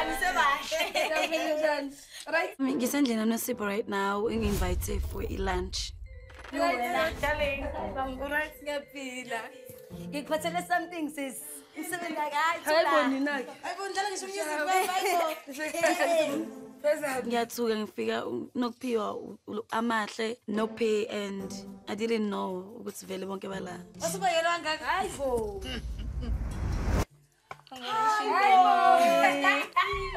Angisebahle. Right? ngisendlini anosipho right now ngi-invite for i-lunch Darling. Alright, ngiyaphila. Ngikuphathele something sis. Umsebenzi akayi. Hayibo nina. Hayibo njalo ngisho music hayibo. Phezulu. ngiyathuka ngifika u- nokuphiwa u- u- amahle no pay and i didn't know ukuthi vele bonke bala Wasubayelwa kangaka?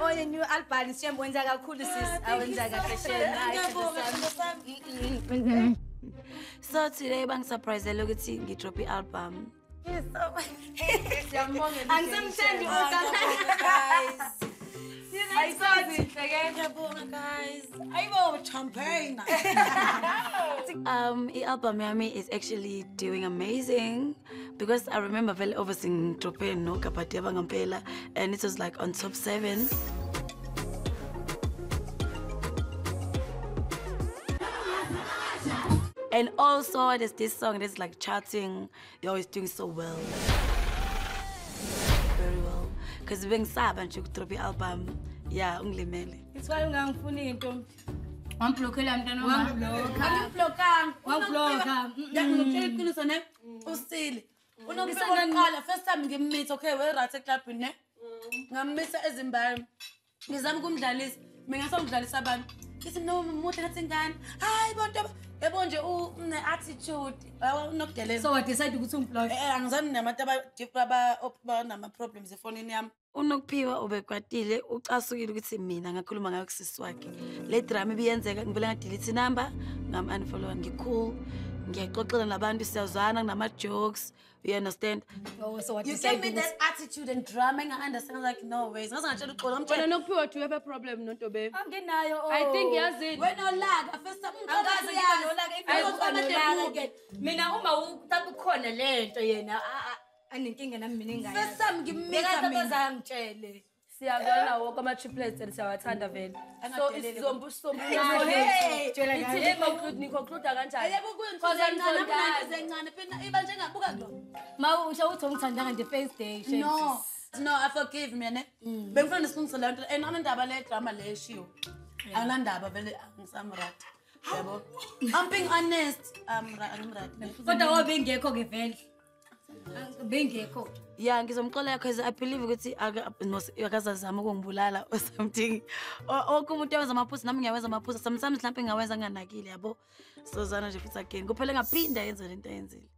Oye new album siyembo wenza kakhulu sis. Awenza kahle shena. so today bangisurprisele ukuthi ngidrop i-album Angisamthandi guys. Ayisazi. Ngiyabonga guys. Ayibo champagne. um i-album yami is actually doing amazing because i remember vele obviously ngidrope nogabhadi abangampela and it was like on top seven And also, there's this song that's like charting. You're always doing so well. Very well. Because bengisaba nje ukudrop i-album. Yeah, ungilimele. Iswayo ungangifuni into. Wamblockela mntwana wami. Wangibloka. Ngiyakutshela iqiniso ne. Mm. Usile. Mm. Unomsebenzi oqala first time ngimmeet okay we right eclubini ne. Mm. Ngammisa ezimbali. Ngizama ukumdlalisa. Mina ngisongidlalisa abantu. Ngithi no muhle ngathi ngani. Hayi bonto yebo nje une attitude. Unokudeleza. So wadecide ukuthi ungiblock. Eh, eh angizani nabantu aba banama problems efonini yami. Unokuphiwa ubekwatile ucasukile ukuthi mina ngakhuluma ngayo kusisi wakhe le drama ibiyenzeka ngivele ngadilitha inamba ngam-unfollowa ngicool ngiyaxoxela nabantu siyazwana kunama-jokes you understand Oh, so You wadecide gave me that attitude and drama enga-understand I was like no ways. Ngaze ngatshela uxolo Wena ngamtshela. nokuphiwa do you have a problem nontobe? Anginayo. oh. I think yazini. Wena olaka first time mm, Angazi ngibe nolaka Ayi, ifike ukhona nolaka ke. ke. Mina uma uthatha ukhona lento yena a- a- anenkinga nami mina engayazi. First time ngimmisa Bekade mina. bezangitshele. Siyabona wonke ama-triplets and siyawathanda vele. So Angadeleli. isisombululo Hey, tshela Ithi kahle. niconclude niconclude kanjani? Yebo Cause kuyinhliziyo encane encane phela iba njengabuka lo. Ma usho uthi ungithandanga nje first day. shame No. No, I forgive me ne. Mm. Bengifuna nesilungise le nto and anandaba le drama le eshiwo. Anandaba vele angisamrati. Yabo. I'm being honest. I'm right. I'm right. Kodwa wabe ngekho ke vele. Bengekho. ya ngizomxolela because i believe ukuthi akazazama ukungibulala or something. Oke umuntu uyawenza amaphusa nami ngiyawenza amaphusa sometimes mhlawumpe ngingawenza nginganakile yabo? So zana nje futhi again. Kuphele ngaphinda yenze lento ayenzile